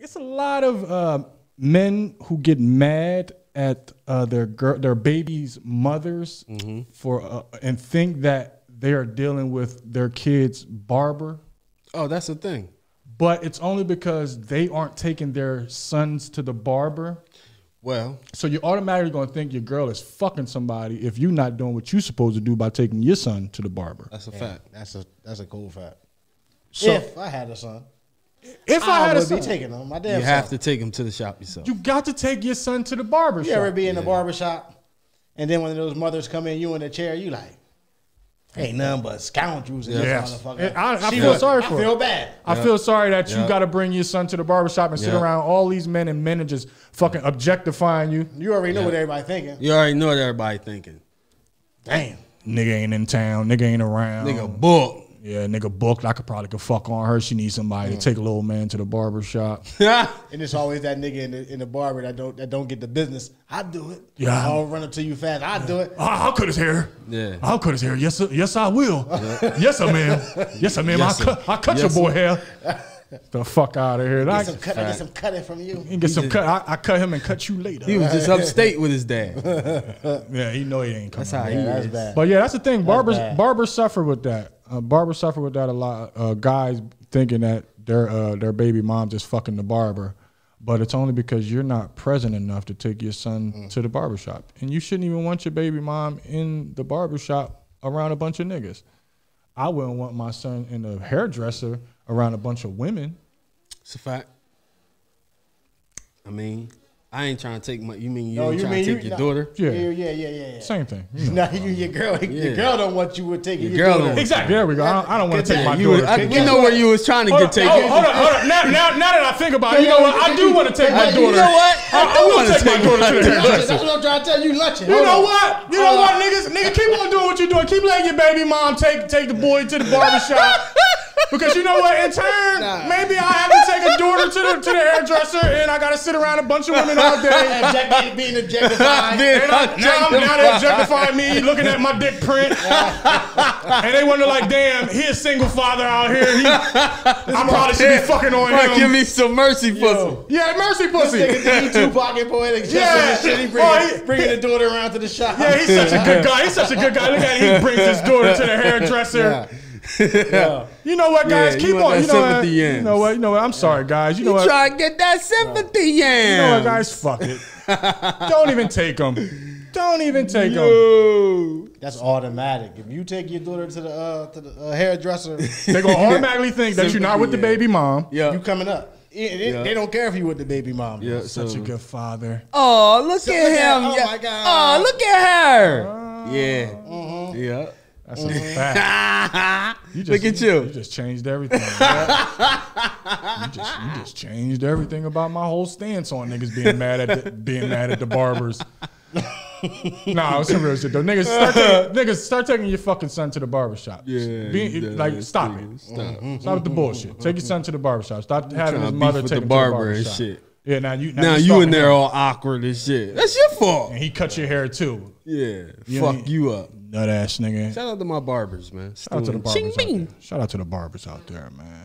It's a lot of uh, men who get mad at uh, their girl, their babies' mothers for uh, and think that they are dealing with their kid's barber, Oh, that's the thing. but it's only because they aren't taking their sons to the barber. Well, So you're automatically going to think your girl is fucking somebody if you're not doing what you're supposed to do by taking your son to the barber. that's a Yeah, fact. That's a that's a cool fact. So if I had a son, if I, I, had a son, be taking him. My damn You have son. to take him to the shop yourself. you got to take your son to the barber shop. You ever shop. be in the barber shop, and then when those mothers come in, you in the chair, you like, ain't nothing but scoundrels in Yes. this motherfucker. I- I feel look- sorry I for her. feel bad. I feel sorry that you got to bring your son to the barber shop and sit around all these men and men and just fucking objectifying you. You already know what everybody thinking. You already know what everybody thinking. Damn. Nigga ain't in town. Nigga ain't around. Nigga, book. Yeah, nigga booked. I could probably could fuck on her. She needs somebody to mm. take a little man to the barber shop. And it's always that nigga in the in the barber that don't that don't get the business. I do it. Yeah. I'll run up to you fast. I do it. Oh, I'll cut his hair. Yeah. I'll cut his hair. Yes, sir. yes, I will. Yes, sir, ma'am. Yes, sir, ma'am. Yes, I'll cut, I'll cut Yes, your boy hair. the fuck out of here. I, Get some cut, I get some cutting from you. you can get some cut. I, I cut him and cut you later. He was just upstate with his dad. yeah, he know he ain't coming. That's how he That's is. bad. But yeah, that's the thing. Barbers bad. barbers suffer with that. Uh, barbers suffer with that a lot. Uh, guys thinking that their uh, their baby mom just fucking the barber, but it's only because you're not present enough to take your son Mm. to the barber shop, and you shouldn't even want your baby mom in the barber shop around a bunch of niggas. I wouldn't want my son in a hairdresser around a bunch of women. It's a fact. I mean, I ain't trying to take my. You mean you No, ain't you trying mean to you take your no. daughter? Yeah. Yeah, yeah, yeah, yeah. yeah. Same thing. you know. Now you, your girl, Yeah. your girl don't want you to take Your your girl daughter. Exactly. There we go. I don't, I don't want to take my You was, daughter. I, we know where you was trying to Hold get on, taken. hold on, hold on. Now, now, now that I think about it, you know what? I do want to take my daughter. You know what? I, I wanna take my daughter to the You lunching. hairdresser. That's what I'm trying to tell you. You lunching. You know what? You know what, niggas? Nigga, keep on doing what you're doing. Keep letting your baby mom take take the boy to the barber shop. Because you know what? In turn, Nah. maybe I have to take a daughter to the to the hairdresser, I gotta sit around a bunch of women all day. Object- being objectified. And I, now, I'm- now they objectify me, looking at my dick print, and they wonder like, "Damn, he a single father out here. He, I probably should be fucking on Fuck, give me some mercy, pussy. Yeah, mercy Nigga pussy. think he Tupac and Poetic Justice Yeah. and shit. He Oh, bringing, he- bringing the daughter around to the shop. Yeah, he's such a good guy. He's such a good guy. Look at him. He brings his daughter to the hairdresser. You know what, guys? Yeah, Keep want on. You know what? You know what? You know what? I'm sorry, guys. You know You what? try to get that sympathy, yeah. You know what, guys? Fuck it. Don't even take them. Don't even take them. That's automatic. If you take your daughter to the uh, to the uh, hairdresser, They're gonna automatically think that you're not with the baby mom. Yeah. you coming up. It- it- Yeah. They don't care if you with the baby mom. Yeah, Such so- a good father. Oh, look So at look at- him. oh yeah. my God. Oh, look at her. yeah. Mm-hmm. Yeah. That's a mm. fact. You just, look at you. You just changed everything. you, just, you just changed everything about my whole stance on niggas being mad at the, being mad at the barbers. nah, it's some real shit though. Niggas start, taking, niggas start taking your fucking son to the barbershop. Yeah, you like stop it. Stop. Stop with the bullshit. Take your son to the barbershop. Stop having his mother take the him barber to the and shit. Yeah, now you now, Now you you in there all awkward and shit. That's your fault. and he cut your hair too. Yeah. You Fuck ain't- you up. Nut ass nigga. Shout out to my barbers, man. Shout out to the Ching barbers. Out there. Shout out to the barbers out there, man.